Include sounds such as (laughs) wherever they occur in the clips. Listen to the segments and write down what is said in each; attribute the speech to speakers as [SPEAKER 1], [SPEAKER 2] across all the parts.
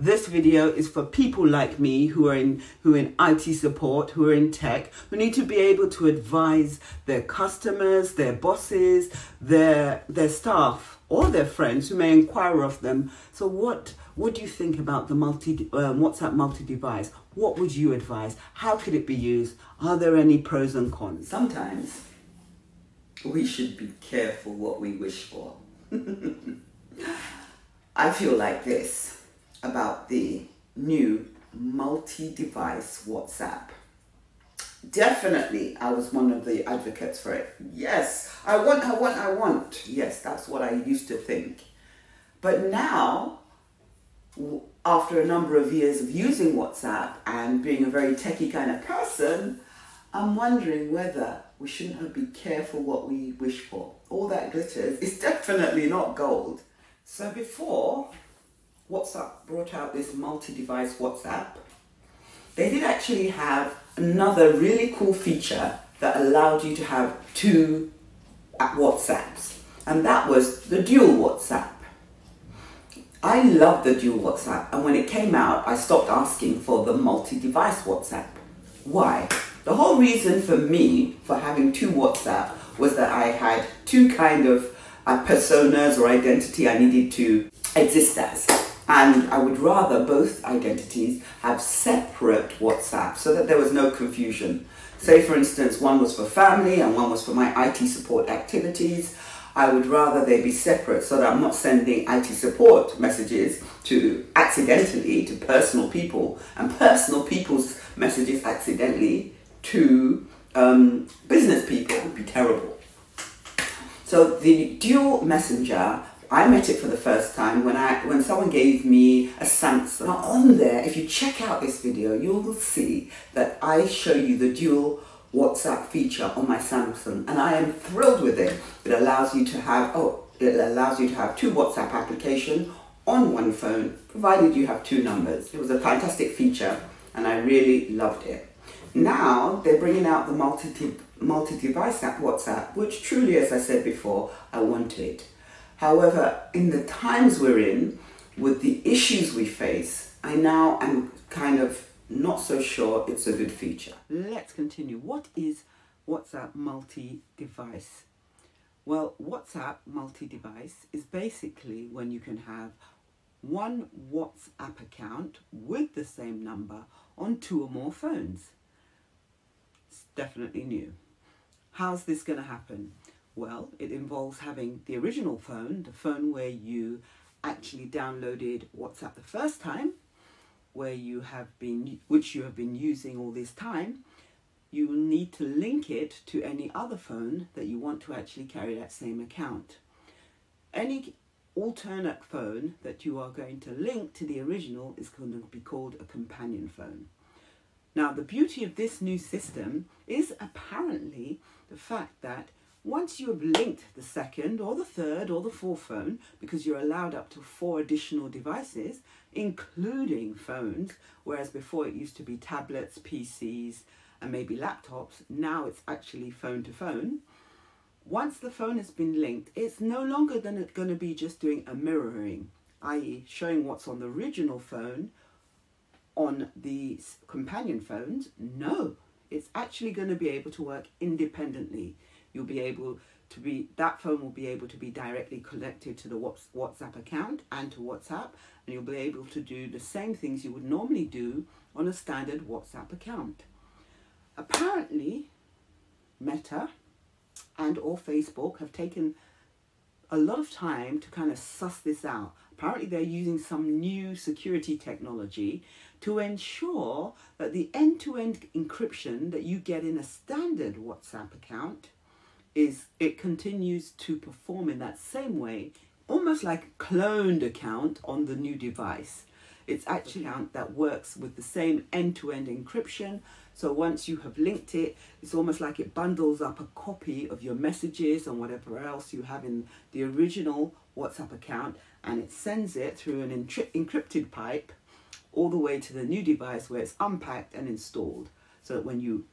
[SPEAKER 1] This video is for people like me who are in who are in IT support, who are in tech, who need to be able to advise their customers, their bosses, their their staff, or their friends who may inquire of them. So what what do you think about the multi um, WhatsApp multi-device? What would you advise? How could it be used? Are there any pros and cons?
[SPEAKER 2] Sometimes we should be careful what we wish for. (laughs) I feel like this about the new multi-device WhatsApp. Definitely, I was one of the advocates for it. Yes, I want, I want, I want. Yes, that's what I used to think. But now, after a number of years of using WhatsApp and being a very techie kind of person, I'm wondering whether we shouldn't be careful what we wish for. All that glitters is (laughs) definitely not gold. So before WhatsApp brought out this multi-device WhatsApp, they did actually have another really cool feature that allowed you to have two WhatsApps, and that was the dual WhatsApp. I love the dual WhatsApp, and when it came out, I stopped asking for the multi-device WhatsApp. Why? The whole reason for me for having two WhatsApp was that I had two kind of uh, personas or identity I needed to exist as. And I would rather both identities have separate WhatsApp so that there was no confusion. Say, for instance, one was for family and one was for my IT support activities. I would rather they be separate so that I'm not sending IT support messages to accidentally to personal people and personal people's messages accidentally to um, business people would be terrible. So the dual messenger, I met it for the first time when I when someone gave me a Samsung. Now on there, if you check out this video, you'll see that I show you the dual WhatsApp feature on my Samsung and I am thrilled with it. It allows you to have, oh, it allows you to have two WhatsApp application on one phone, provided you have two numbers. It was a fantastic feature and I really loved it. Now they're bringing out the multi multi-device app WhatsApp, which truly, as I said before, I wanted. However, in the times we're in, with the issues we face, I now am kind of not so sure it's a good feature.
[SPEAKER 1] Let's continue. What is WhatsApp multi-device? Well, WhatsApp multi-device is basically when you can have one WhatsApp account with the same number on two or more phones It's definitely new. How's this going to happen? Well, it involves having the original phone, the phone where you actually downloaded WhatsApp the first time, where you have been, which you have been using all this time, you will need to link it to any other phone that you want to actually carry that same account. Any alternate phone that you are going to link to the original is going to be called a companion phone. Now, the beauty of this new system is apparently the fact that once you have linked the second or the third or the fourth phone, because you're allowed up to four additional devices, including phones, whereas before it used to be tablets, PCs, and maybe laptops, now it's actually phone to phone. Once the phone has been linked, it's no longer than it's going to be just doing a mirroring, i.e. showing what's on the original phone on the companion phones, no, it's actually going to be able to work independently. You'll be able to be, that phone will be able to be directly connected to the WhatsApp account and to WhatsApp, and you'll be able to do the same things you would normally do on a standard WhatsApp account. Apparently, Meta and or Facebook have taken a lot of time to kind of suss this out. Apparently they're using some new security technology to ensure that the end-to-end -end encryption that you get in a standard WhatsApp account is it continues to perform in that same way, almost like a cloned account on the new device. It's actually account that works with the same end-to-end -end encryption. So once you have linked it, it's almost like it bundles up a copy of your messages and whatever else you have in the original WhatsApp account and it sends it through an encrypted pipe all the way to the new device where it's unpacked and installed so that when you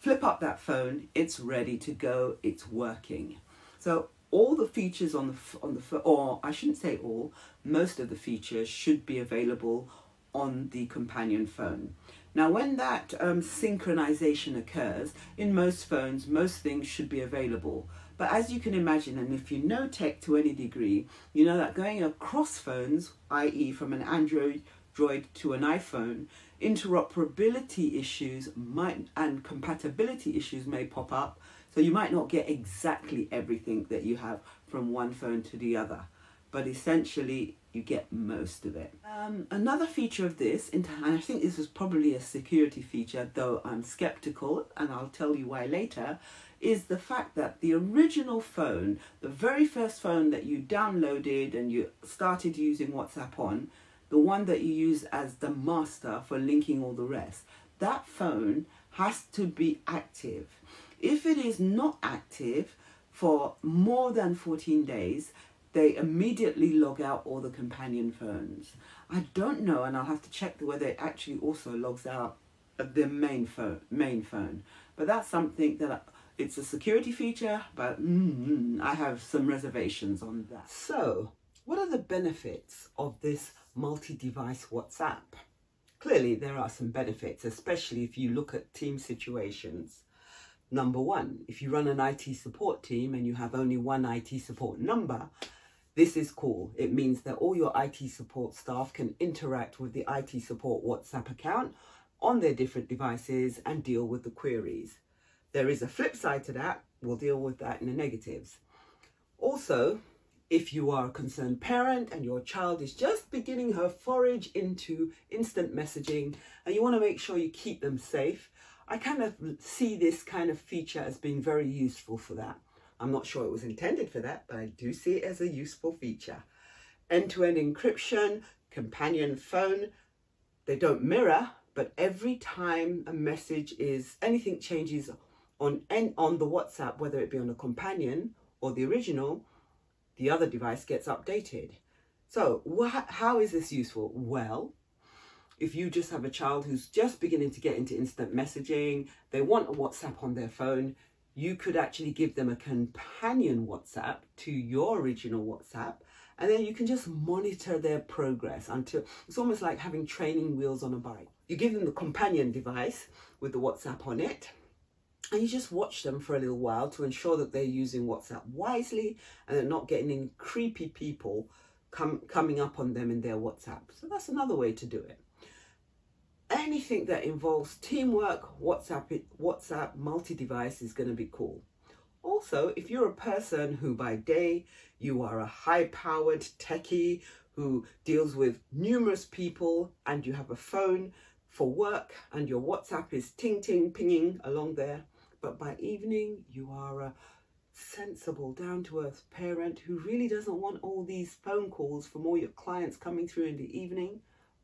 [SPEAKER 1] flip up that phone, it's ready to go, it's working. So all the features on the on the or I shouldn't say all, most of the features should be available on the companion phone. Now, when that um, synchronization occurs in most phones, most things should be available. But as you can imagine, and if you know tech to any degree, you know that going across phones, i.e., from an Android To an iPhone, interoperability issues might and compatibility issues may pop up. So you might not get exactly everything that you have from one phone to the other, but essentially you get most of it. Um, another feature of this, and I think this was probably a security feature, though I'm skeptical, and I'll tell you why later, is the fact that the original phone, the very first phone that you downloaded and you started using WhatsApp on, the one that you use as the master for linking all the rest, that phone has to be active. If it is not active for more than 14 days, they immediately log out all the companion phones. I don't know, and I'll have to check whether it actually also logs out the main phone. Main phone, but that's something that it's a security feature, but mm, I have some reservations on that. So, what are the benefits of this multi-device WhatsApp? Clearly, there are some benefits, especially if you look at team situations. Number one, if you run an IT support team and you have only one IT support number, this is cool. It means that all your IT support staff can interact with the IT support WhatsApp account on their different devices and deal with the queries. There is a flip side to that. We'll deal with that in the negatives. Also, if you are a concerned parent and your child is just beginning her forage into instant messaging and you want to make sure you keep them safe, I kind of see this kind of feature as being very useful for that. I'm not sure it was intended for that, but I do see it as a useful feature. End-to-end encryption, companion phone, they don't mirror, but every time a message is, anything changes on, on the WhatsApp, whether it be on a companion or the original, the other device gets updated. So how is this useful? Well, if you just have a child who's just beginning to get into instant messaging, they want a WhatsApp on their phone, you could actually give them a companion WhatsApp to your original WhatsApp, and then you can just monitor their progress until it's almost like having training wheels on a bike. You give them the companion device with the WhatsApp on it, and you just watch them for a little while to ensure that they're using WhatsApp wisely and they're not getting any creepy people come, coming up on them in their WhatsApp. So that's another way to do it. Anything that involves teamwork, WhatsApp, WhatsApp multi-device is going to be cool. Also, if you're a person who by day you are a high-powered techie who deals with numerous people and you have a phone for work and your WhatsApp is ting ting pinging along there, but by evening you are a sensible, down to earth parent who really doesn't want all these phone calls from all your clients coming through in the evening,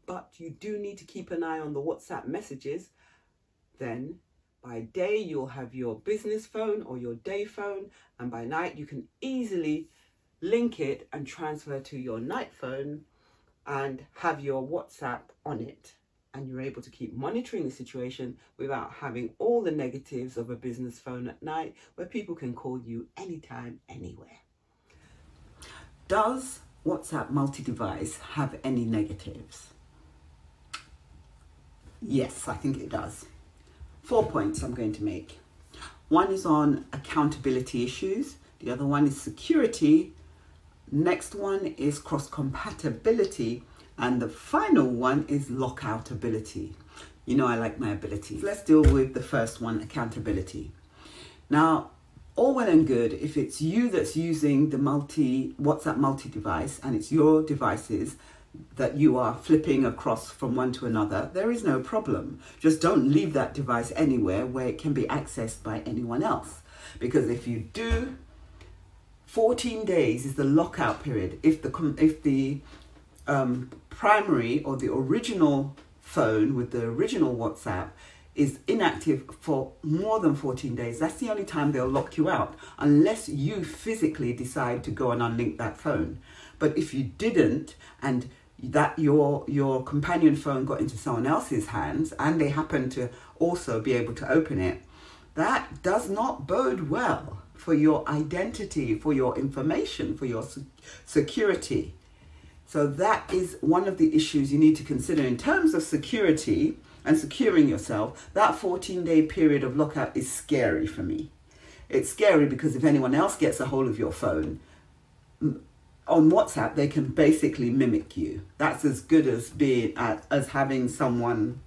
[SPEAKER 1] but you do need to keep an eye on the WhatsApp messages, then by day you'll have your business phone or your day phone, and by night you can easily link it and transfer to your night phone and have your WhatsApp on it and you're able to keep monitoring the situation without having all the negatives of a business phone at night where people can call you anytime, anywhere. Does WhatsApp multi device have any negatives? Yes, I think it does. Four points I'm going to make. One is on accountability issues, the other one is security, next one is cross compatibility and the final one is lockout ability. You know, I like my abilities. Let's deal with the first one accountability. Now, all well and good if it's you that's using the multi WhatsApp multi device and it's your devices that you are flipping across from one to another, there is no problem. Just don't leave that device anywhere where it can be accessed by anyone else. Because if you do, 14 days is the lockout period. If the if the um, primary or the original phone with the original WhatsApp is inactive for more than 14 days, that's the only time they'll lock you out, unless you physically decide to go and unlink that phone. But if you didn't, and that your your companion phone got into someone else's hands and they happen to also be able to open it that does not bode well for your identity, for your information, for your security. So that is one of the issues you need to consider in terms of security and securing yourself. That 14 day period of lockout is scary for me. It's scary because if anyone else gets a hold of your phone, on WhatsApp, they can basically mimic you. That's as good as being uh, as having someone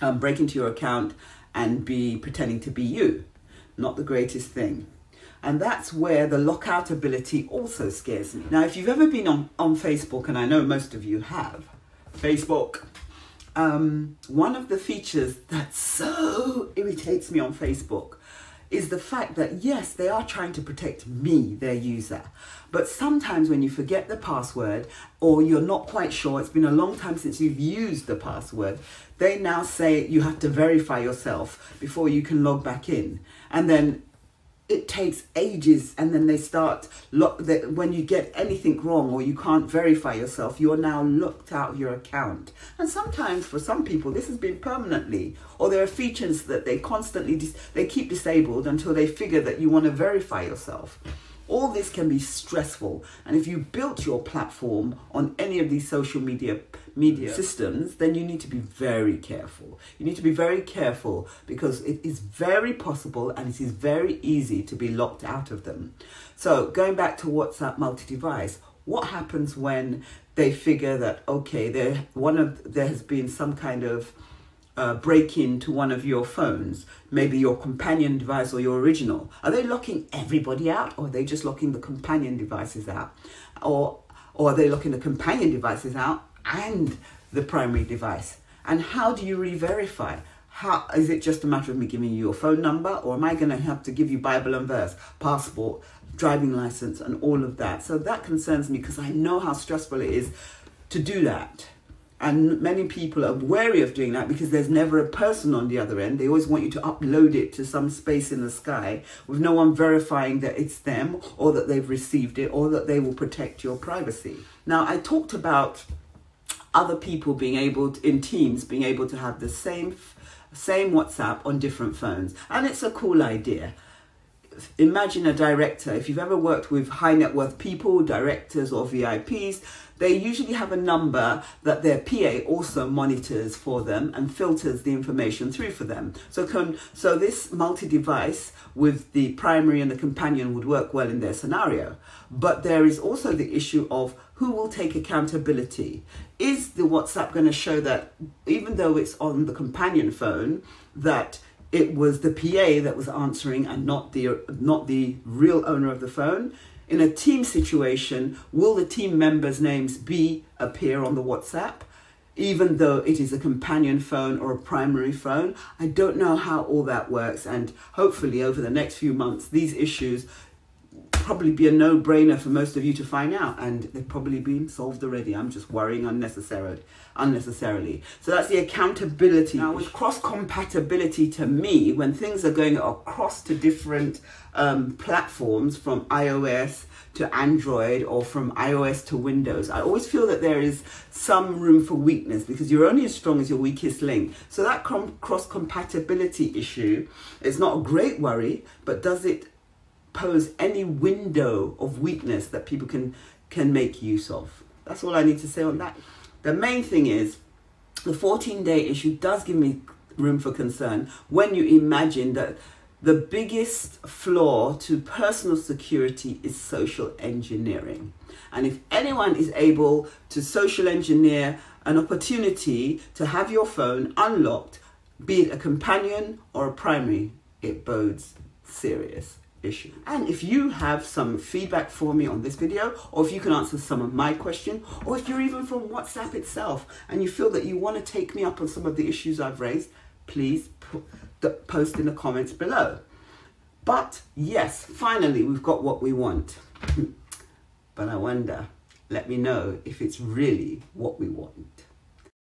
[SPEAKER 1] um, break into your account and be pretending to be you. Not the greatest thing. And that's where the lockout ability also scares me. Now, if you've ever been on, on Facebook, and I know most of you have, Facebook, um, one of the features that so irritates me on Facebook is the fact that yes, they are trying to protect me, their user. But sometimes when you forget the password or you're not quite sure, it's been a long time since you've used the password, they now say you have to verify yourself before you can log back in. And then it takes ages and then they start that when you get anything wrong or you can't verify yourself you're now locked out of your account. And sometimes for some people this has been permanently or there are features that they constantly they keep disabled until they figure that you want to verify yourself all this can be stressful and if you built your platform on any of these social media media systems, then you need to be very careful. You need to be very careful because it is very possible and it is very easy to be locked out of them. So, going back to WhatsApp multi device, what happens when they figure that, okay, there, one of, there has been some kind of uh, break into one of your phones, maybe your companion device or your original, are they locking everybody out or are they just locking the companion devices out? Or, or are they locking the companion devices out and the primary device. And how do you re-verify? How is it just a matter of me giving you your phone number, or am I going to have to give you Bible and verse, passport, driving license, and all of that? So that concerns me because I know how stressful it is to do that. And many people are wary of doing that because there's never a person on the other end. They always want you to upload it to some space in the sky with no one verifying that it's them or that they've received it or that they will protect your privacy. Now, I talked about other people being able to, in teams being able to have the same same WhatsApp on different phones. And it's a cool idea. Imagine a director, if you've ever worked with high net worth people, directors or VIPs, they usually have a number that their PA also monitors for them and filters the information through for them. So, can, so this multi-device with the primary and the companion would work well in their scenario. But there is also the issue of who will take accountability? Is the WhatsApp going to show that even though it's on the companion phone, that it was the PA that was answering and not the not the real owner of the phone? In a team situation, will the team members' names be appear on the WhatsApp? even though it is a companion phone or a primary phone. I don't know how all that works, and hopefully, over the next few months, these issues probably be a no-brainer for most of you to find out and they've probably been solved already. I'm just worrying unnecessarily unnecessarily. So that's the accountability. Now with cross compatibility to me when things are going across to different um, platforms from ios to android or from ios to windows i always feel that there is some room for weakness because you're only as strong as your weakest link. So that cross compatibility issue is not a great worry but does it pose any window of weakness that people can can make use of. That's all I need to say on that. The main thing is the 14 day issue does give me room for concern when you imagine that the biggest flaw to personal security is social engineering. And if anyone is able to social engineer an opportunity to have your phone unlocked, be it a companion or a primary, it bodes serious issue. And if you have some feedback for me on this video, or if you can answer some of my question, or if you're even from WhatsApp itself and you feel that you want to take me up on some of the issues I've raised, please post in the comments below. But yes, finally we've got what we want. (laughs) but I wonder, let me know if it's really what we want.